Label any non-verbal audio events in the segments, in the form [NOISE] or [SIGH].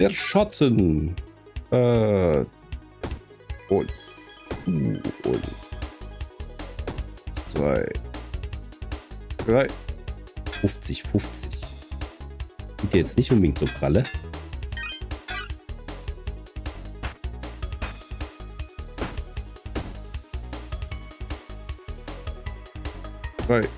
Der Schatten. Äh, und, und zwei, drei, 50, 50. Sieht jetzt nicht unbedingt so pralle. Drei.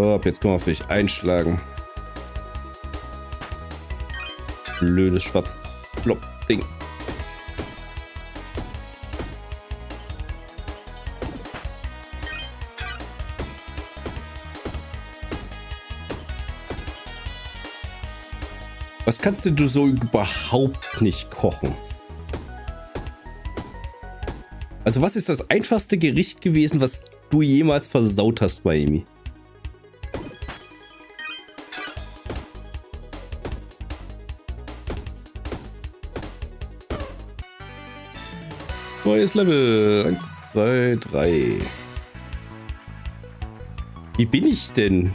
Ab jetzt können wir auf dich einschlagen. Blödes schwarz Block Ding. Was kannst du so überhaupt nicht kochen? Also was ist das einfachste Gericht gewesen, was du jemals versaut hast, Miami? Neues Level. 1, 2, 3. Wie bin ich denn?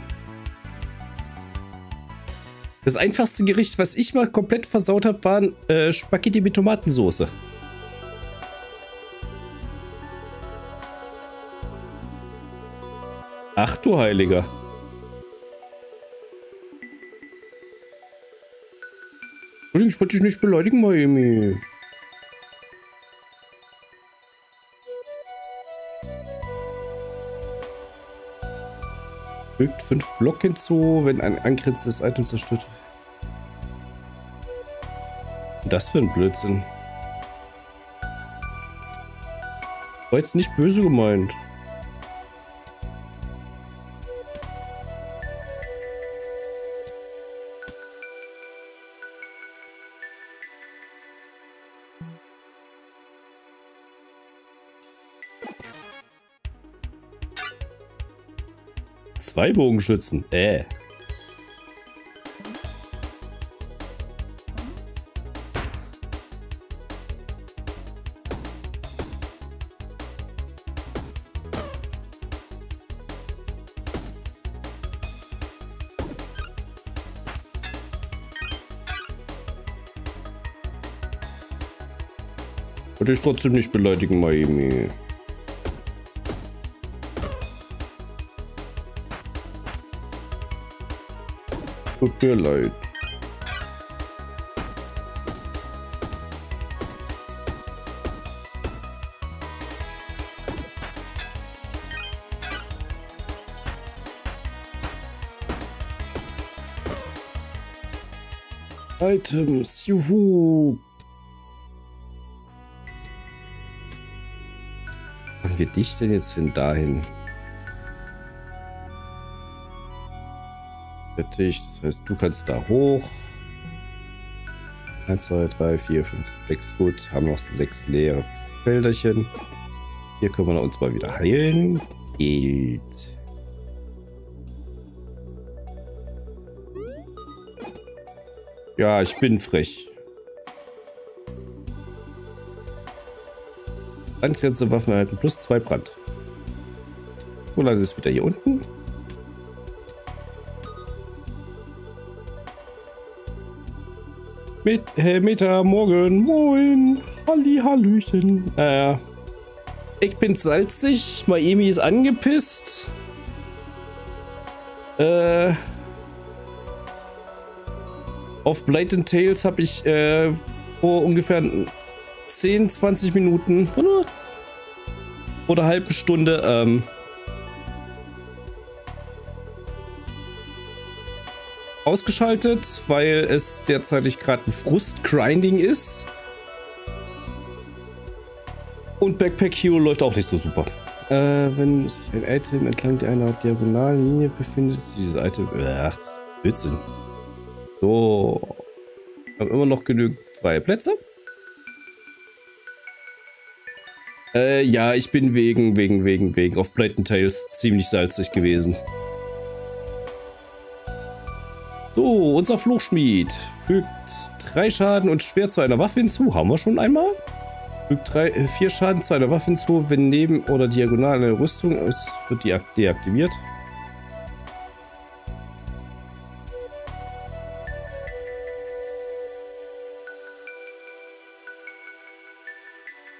Das einfachste Gericht, was ich mal komplett versaut habe, waren äh, Spaghetti mit Tomatensauce. Ach du Heiliger. Ich wollte dich nicht beleidigen, Miami. Fügt 5 Block hinzu, wenn ein angrenzendes Item zerstört Das für ein Blödsinn. War jetzt nicht böse gemeint. Zwei Bogenschützen. Äh. Würde ich trotzdem nicht beleidigen, Miami. Tut mir leid. Items, juhu. Machen wir dich denn jetzt hin dahin? Fertig. Das heißt, du kannst da hoch. 1, 2, 3, 4, 5, 6. Gut. Haben noch sechs leere Felderchen. Hier können wir uns mal wieder heilen. Geld. Ja, ich bin frech. Brandgrenze Waffen erhalten plus 2 Brand. Wo landet es wieder hier unten? Met hey, Meta, morgen, moin, Halli, Hallöchen. Äh, ich bin salzig, Miami ist angepisst. Äh, auf Blatant Tales habe ich äh, vor ungefähr 10, 20 Minuten oder, oder halbe Stunde ähm, ausgeschaltet, weil es derzeitig gerade ein Frust-Grinding ist. Und Backpack Hero läuft auch nicht so super. Äh, wenn sich ein Item entlang einer diagonalen Linie befindet, ist dieses Item... Ach, das ist Blödsinn. So. Haben immer noch genügend freie Plätze. Äh, ja, ich bin wegen, wegen, wegen, wegen auf Blatant Tales ziemlich salzig gewesen. So, unser Fluchschmied fügt drei Schaden und Schwert zu einer Waffe hinzu. Haben wir schon einmal? Fügt 4 Schaden zu einer Waffe hinzu, wenn neben oder diagonal eine Rüstung ist, wird die deaktiviert.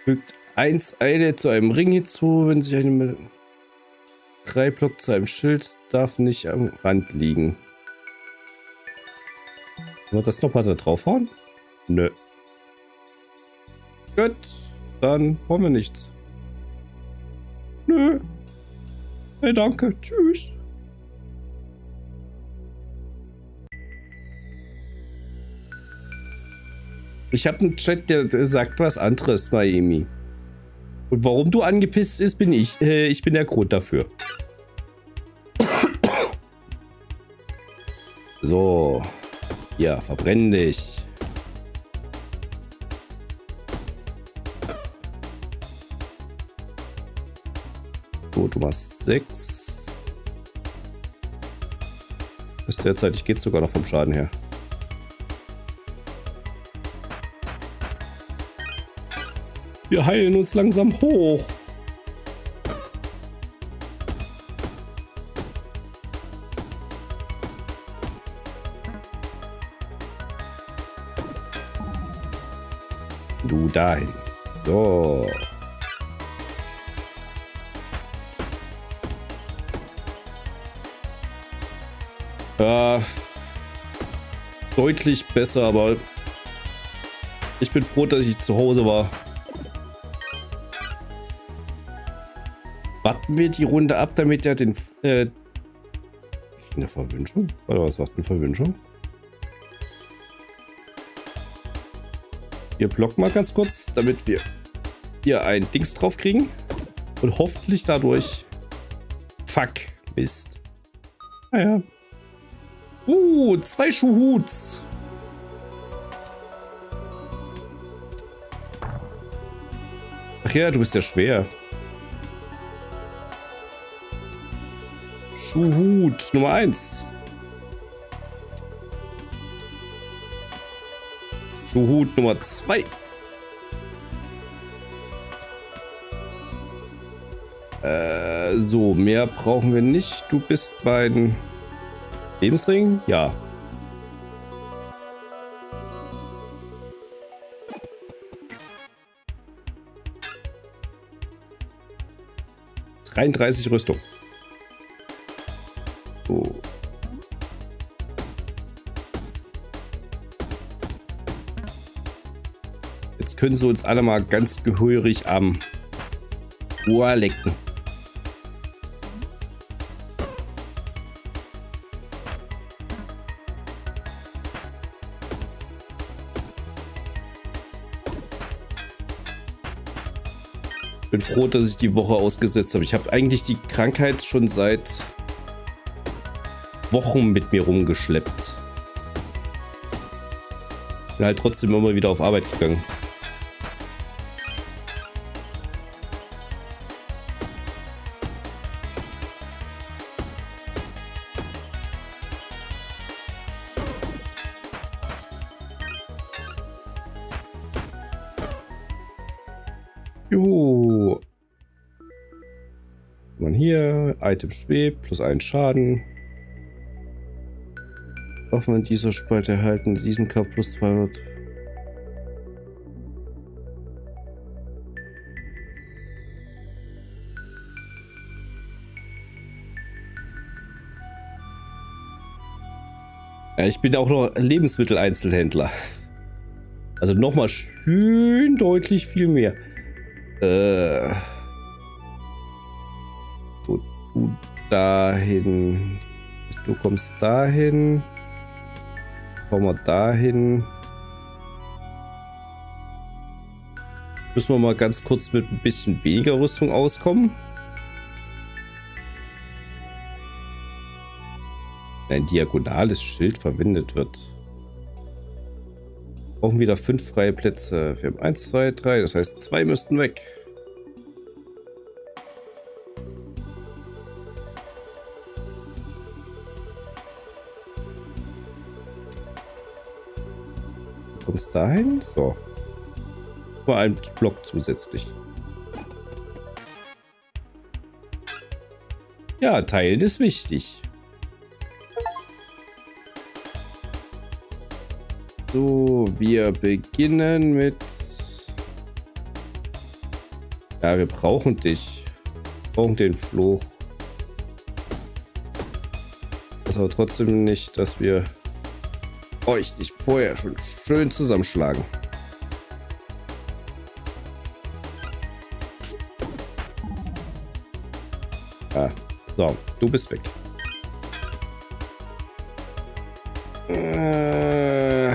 Fügt 1 Eile zu einem Ring hinzu, wenn sich eine 3 Block zu einem Schild darf nicht am Rand liegen. Wollen wir das nochmal da draufhauen? Nö. Gut, dann wollen wir nichts. Nö. Hey, danke. Tschüss. Ich habe einen Chat, der sagt was anderes, Miami. Und warum du angepisst bist, bin ich. Äh, ich bin der Grund dafür. So. Ja, verbrenn dich. So, du machst 6. Bis derzeit, ich geht sogar noch vom Schaden her. Wir heilen uns langsam hoch. Dahin. So. Ja, deutlich besser, aber ich bin froh, dass ich zu Hause war. Warten wir die Runde ab, damit er den... Äh, eine Verwünschung? Warte, was macht eine Verwünschung? Wir blocken mal ganz kurz, damit wir hier ein Dings drauf kriegen. Und hoffentlich dadurch... Fuck, Mist. Naja. Uh, zwei Schuhuts. Ach ja, du bist ja schwer. Schuhhut Nummer 1. Schuhhut Nummer 2. Äh, so, mehr brauchen wir nicht. Du bist beim Lebensring? Ja. Dreiunddreißig Rüstung. Können sie uns alle mal ganz gehörig am Ohr lecken. bin froh, dass ich die Woche ausgesetzt habe. Ich habe eigentlich die Krankheit schon seit Wochen mit mir rumgeschleppt. Bin halt trotzdem immer wieder auf Arbeit gegangen. Schwebt, plus einen Schaden. Waffen in dieser Spalte erhalten. Diesen K plus 200. Ja, ich bin auch noch Lebensmitteleinzelhändler. Also nochmal schön deutlich viel mehr. Äh. So, du dahin. Du kommst dahin. Kommen wir dahin. Müssen wir mal ganz kurz mit ein bisschen weniger Rüstung auskommen. Ein diagonales Schild verwendet wird. Brauchen wieder fünf freie Plätze. Wir haben eins, zwei, drei. Das heißt, zwei müssten weg. Bis dahin. So. Nur ein Block zusätzlich. Ja, teilen ist wichtig. So, wir beginnen mit... Ja, wir brauchen dich. Wir brauchen den Fluch. Das aber trotzdem nicht, dass wir euch nicht vorher schon schön zusammenschlagen. Ah, so, du bist weg. Äh.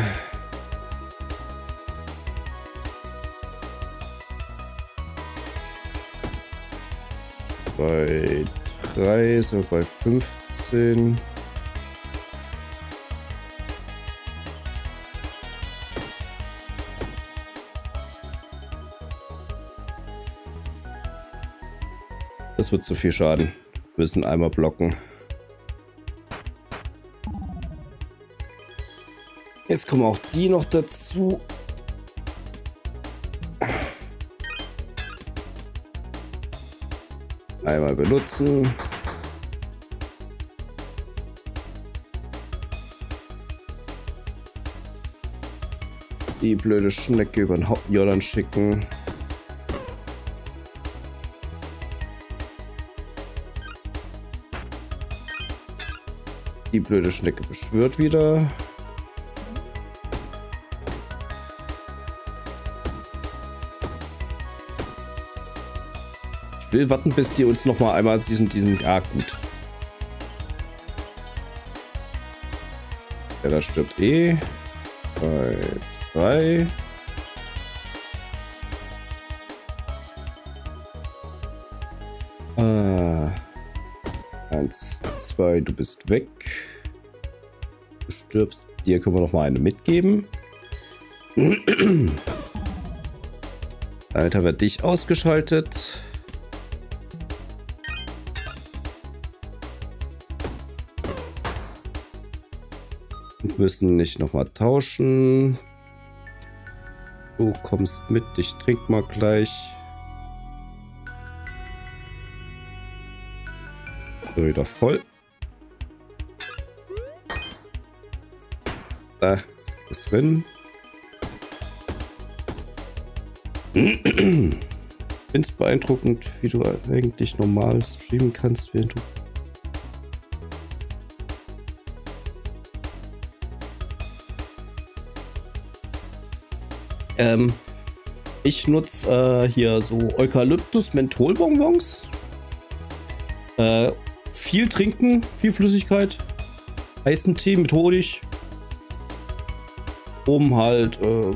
Bei 3 sind wir bei 15. Das wird zu viel Schaden. Wir müssen einmal blocken. Jetzt kommen auch die noch dazu. Einmal benutzen. Die blöde Schnecke über den Jordan schicken. Die blöde Schnecke beschwört wieder. Ich will warten, bis die uns noch mal einmal diesen, diesen, ah gut. Ja, da stirbt eh. Bei drei. Ah. Zwei, du bist weg. Du stirbst. Dir können wir noch mal eine mitgeben. Alter, wird dich ausgeschaltet. Wir müssen nicht noch mal tauschen. Du kommst mit, ich trink mal gleich. So, wieder voll. Da ist drin. Finde beeindruckend, wie du eigentlich normal streamen kannst, während du Ähm, ich nutze äh, hier so Eukalyptus-Mentholbonbons. Äh, viel trinken, viel Flüssigkeit, heißen Tee mit Honig, um halt, äh,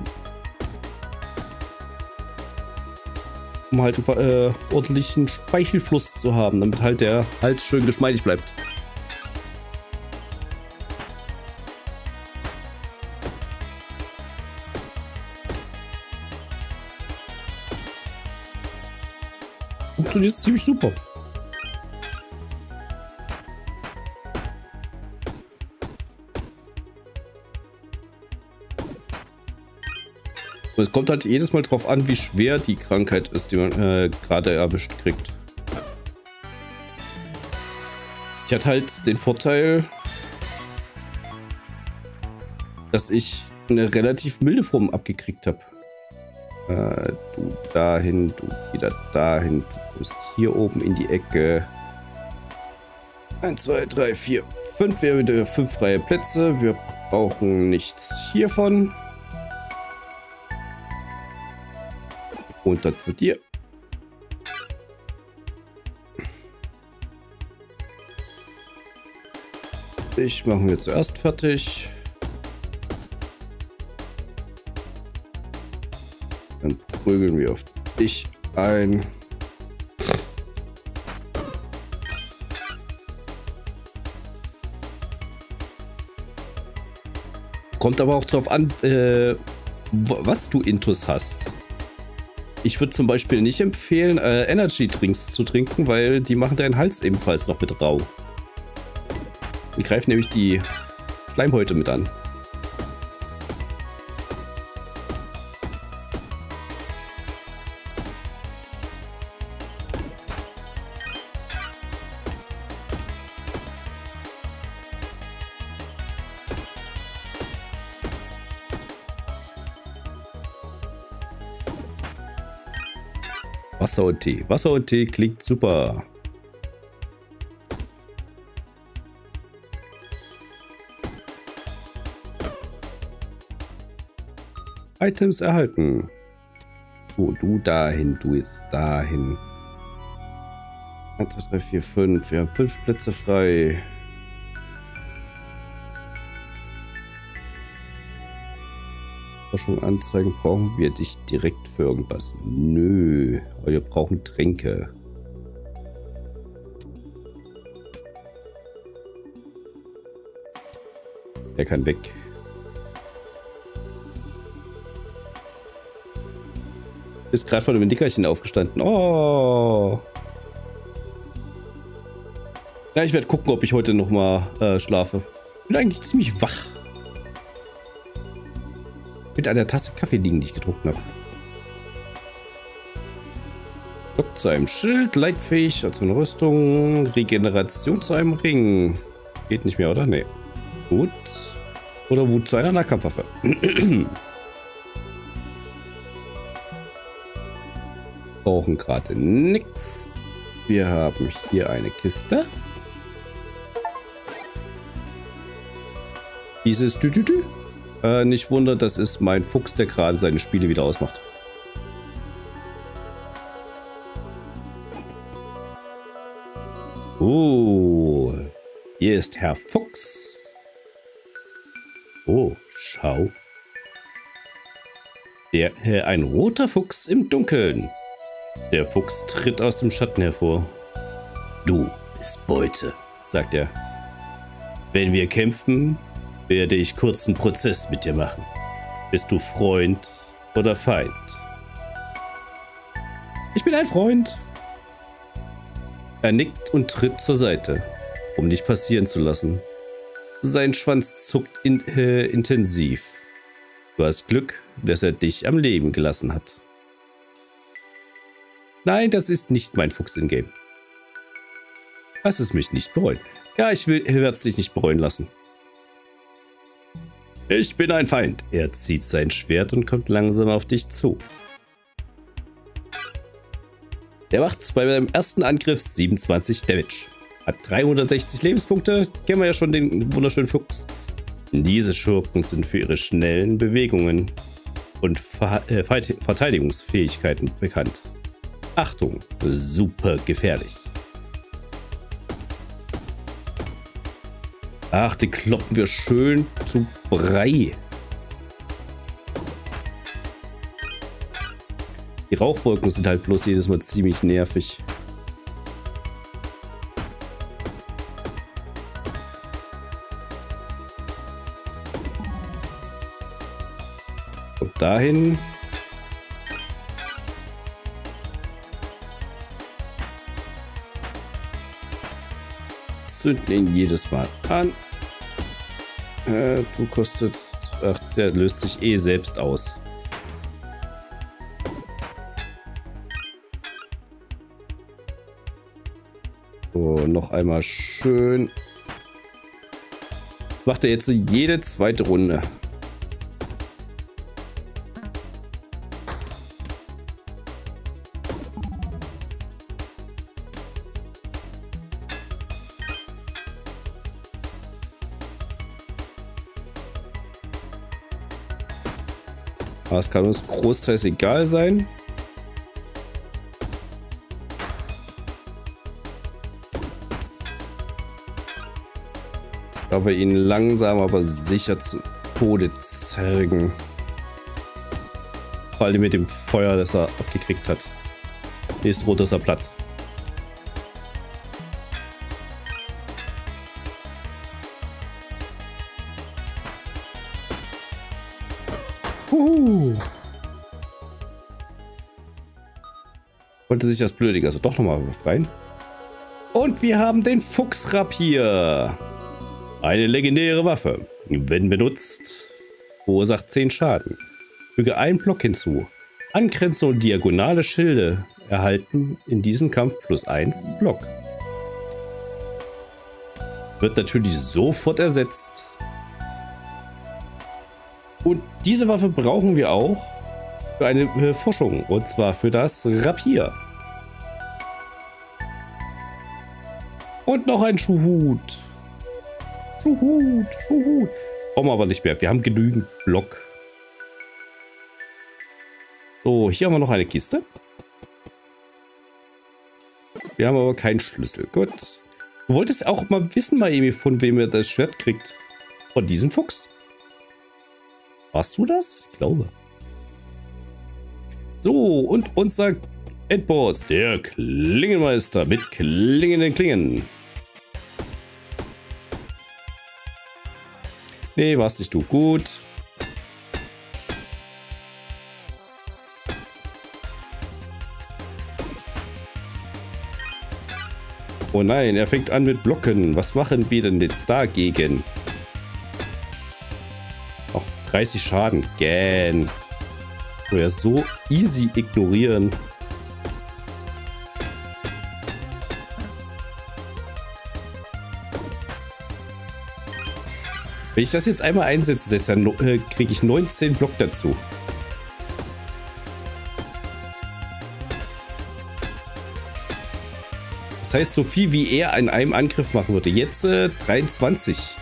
um halt äh, ordentlichen Speichelfluss zu haben, damit halt der Hals schön geschmeidig bleibt. Funktioniert ziemlich super. Und es kommt halt jedes Mal drauf an, wie schwer die Krankheit ist, die man äh, gerade erwischt kriegt. Ich hatte halt den Vorteil, dass ich eine relativ milde Form abgekriegt habe. Äh, du dahin, du wieder dahin, du kommst hier oben in die Ecke. 1, 2, 3, 4, 5 wäre wieder 5 freie Plätze. Wir brauchen nichts hiervon. Dann zu dir. Ich mache mir zuerst fertig. Dann prügeln wir auf dich ein. Kommt aber auch drauf an, äh, was du Intus hast. Ich würde zum Beispiel nicht empfehlen, äh, Energy Drinks zu trinken, weil die machen deinen Hals ebenfalls noch mit rau. Die greifen nämlich die Schleimhäute mit an. Wasser und Tee. Wasser und Tee klingt super. Items erhalten. Oh, du dahin, du jetzt dahin. 1, 2, 3, 4, 5. Wir haben 5 Plätze frei. Forschung anzeigen. Brauchen wir dich direkt für irgendwas? Nö. Wir brauchen Tränke. Er kann weg. Ist gerade von einem Nickerchen aufgestanden. Oh. Ja, ich werde gucken, ob ich heute noch mal äh, schlafe. Bin eigentlich ziemlich wach. Mit einer Tasse Kaffee liegen, die ich getrunken habe. Dock zu einem Schild, leitfähig, also eine Rüstung, Regeneration zu einem Ring. Geht nicht mehr, oder? Nee. Gut. Oder Wut zu einer Nahkampfwaffe. [CLEARS THROAT] Brauchen gerade nichts. Wir haben hier eine Kiste. Dieses Dü, -Dü, -Dü. Äh, nicht wundern, das ist mein Fuchs, der gerade seine Spiele wieder ausmacht. Oh, hier ist Herr Fuchs. Oh, schau. Der, äh, ein roter Fuchs im Dunkeln. Der Fuchs tritt aus dem Schatten hervor. Du bist Beute, sagt er. Wenn wir kämpfen, werde ich kurzen Prozess mit dir machen. Bist du Freund oder Feind? Ich bin ein Freund. Er nickt und tritt zur Seite, um dich passieren zu lassen. Sein Schwanz zuckt in, äh, intensiv. Du hast Glück, dass er dich am Leben gelassen hat. Nein, das ist nicht mein Fuchs in Game. Lass es mich nicht bereuen. Ja, ich will, werde es dich nicht bereuen lassen. Ich bin ein Feind. Er zieht sein Schwert und kommt langsam auf dich zu. Der macht bei seinem ersten Angriff 27 Damage. Hat 360 Lebenspunkte. Kennen wir ja schon den wunderschönen Fuchs. Diese Schurken sind für ihre schnellen Bewegungen und Ver äh, Verteidigungsfähigkeiten bekannt. Achtung, super gefährlich. Ach, die kloppen wir schön zu Brei. Die Rauchwolken sind halt bloß jedes Mal ziemlich nervig. Und dahin. Zünden ihn jedes Mal an. Äh, du kostet... Ach, der löst sich eh selbst aus. So, noch einmal schön. Das macht er jetzt jede zweite Runde. Aber es kann uns großteils egal sein. Wir ihn langsam aber sicher zu Tode zergen. Vor allem mit dem Feuer, das er abgekriegt hat. Ist rot, ist er platt. Konnte sich das Blödige also doch nochmal befreien. Und wir haben den Fuchsrapier. Eine legendäre Waffe. Wenn benutzt, verursacht 10 Schaden. Füge einen Block hinzu. Angrenzende und diagonale Schilde erhalten in diesem Kampf plus 1 Block. Wird natürlich sofort ersetzt. Und diese Waffe brauchen wir auch für eine äh, Forschung und zwar für das Rapier. Und noch ein Schuhhut. Schuhhut, Schuhhut. Brauchen wir aber nicht mehr. Wir haben genügend Block. So, hier haben wir noch eine Kiste. Wir haben aber keinen Schlüssel. Gut. Du wolltest auch mal wissen, mal Emi, von wem er das Schwert kriegt. Von diesem Fuchs. Warst du das? Ich glaube. So, und unser Endboss, der Klingenmeister mit klingenden Klingen. Nee, warst nicht du. Gut. Oh nein, er fängt an mit Blocken. Was machen wir denn jetzt dagegen? Auch 30 Schaden. Gähn. Oh ja, so easy ignorieren. Wenn ich das jetzt einmal einsetze, dann äh, kriege ich 19 Block dazu. heißt, so viel wie er in einem Angriff machen würde. Jetzt äh, 23.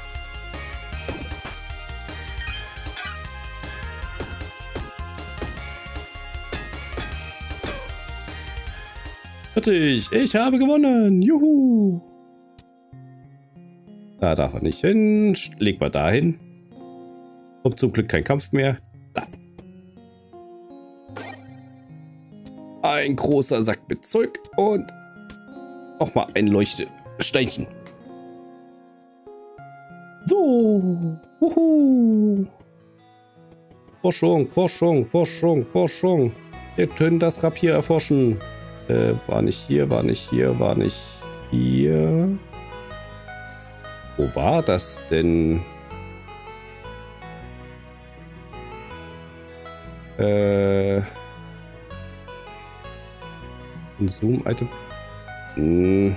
Fertig. Ich habe gewonnen. Juhu. Da darf er nicht hin. Leg mal dahin. Kommt zum Glück kein Kampf mehr. Da. Ein großer Sack mit Zeug und auch mal ein Leuchtesteinchen. So. Uhu. Forschung, Forschung, Forschung, Forschung. Wir können das Rapier erforschen. Äh, war nicht hier, war nicht hier, war nicht hier. Wo war das denn? Äh. Konsum-Item. Hm.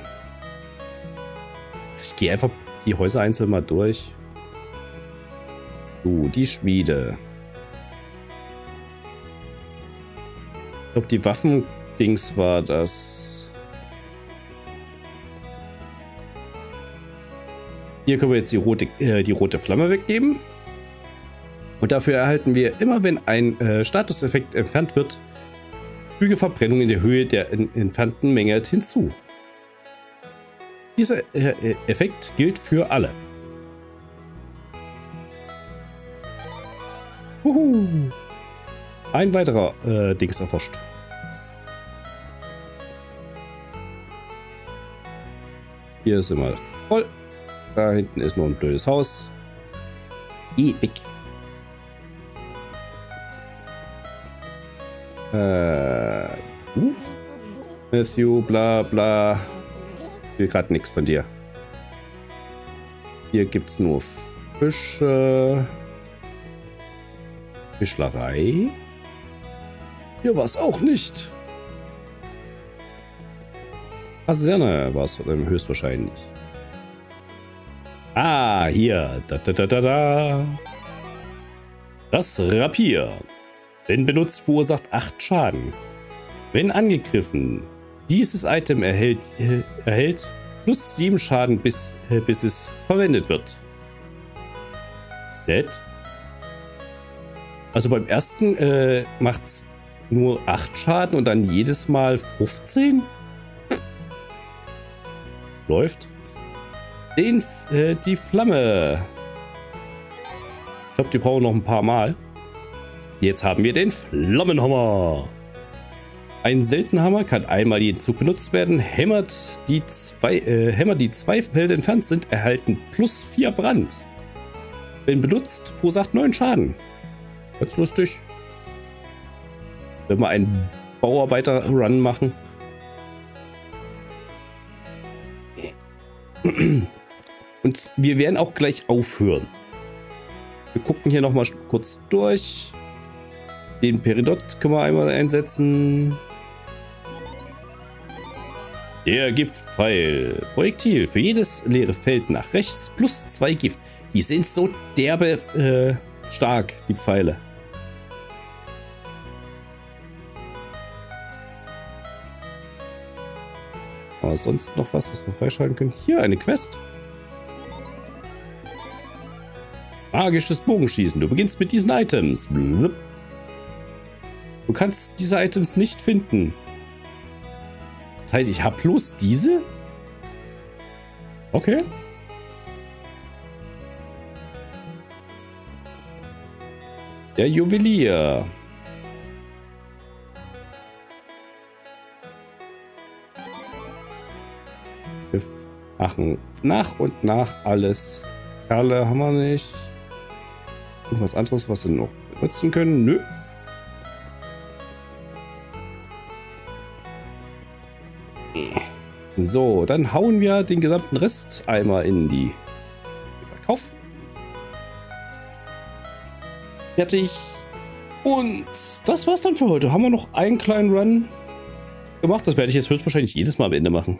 Ich gehe einfach die Häuser einzeln mal durch. So, die Schmiede. Ich glaube, die Waffendings war das. Hier können wir jetzt die rote, äh, die rote Flamme weggeben. Und dafür erhalten wir immer, wenn ein äh, Statuseffekt entfernt wird, füge Verbrennung in der Höhe der entfernten Menge hinzu. Dieser äh, äh, Effekt gilt für alle. Uhu. Ein weiterer äh, Dings erforscht. Hier sind wir voll. Da hinten ist noch ein blödes Haus. Ewig. Äh, uh. Matthew, bla bla will gerade nichts von dir. Hier gibt es nur Fische. Fischlerei. Hier war es auch nicht. Kaserne war es höchstwahrscheinlich. Ah, hier. Da, da, da, da, da. Das Rapier. Wenn benutzt, verursacht 8 Schaden. Wenn angegriffen, dieses Item erhält, äh, erhält plus 7 Schaden, bis, äh, bis es verwendet wird. Nett. Also beim ersten äh, macht es nur 8 Schaden und dann jedes Mal 15? Läuft. Den, äh, die Flamme. Ich glaube, die brauchen noch ein paar Mal. Jetzt haben wir den Flammenhammer. Ein Seltenhammer kann einmal jeden Zug benutzt werden. Hämmert die zwei, äh, Hämmer, die zwei Felder entfernt sind, erhalten plus 4 Brand. Wenn benutzt, verursacht 9 Schaden. Ganz lustig. Wenn wir einen Bauarbeiter-Run machen. Und wir werden auch gleich aufhören. Wir gucken hier nochmal kurz durch. Den Peridot können wir einmal einsetzen. Der Giftpfeil. Projektil. Für jedes leere Feld nach rechts plus zwei Gift. Die sind so derbe äh, stark, die Pfeile. Aber sonst noch was, was wir freischalten können? Hier, eine Quest. Magisches Bogenschießen. Du beginnst mit diesen Items. Du kannst diese Items nicht finden. Das heißt, ich habe bloß diese? Okay. Der Juwelier. Machen nach und nach alles. Perle haben wir nicht. Irgendwas anderes, was wir noch benutzen können? Nö. So, dann hauen wir den gesamten Rest einmal in die Verkauf. Fertig. Und das war's dann für heute. Haben wir noch einen kleinen Run gemacht. Das werde ich jetzt höchstwahrscheinlich jedes Mal am Ende machen.